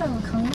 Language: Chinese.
강 릉?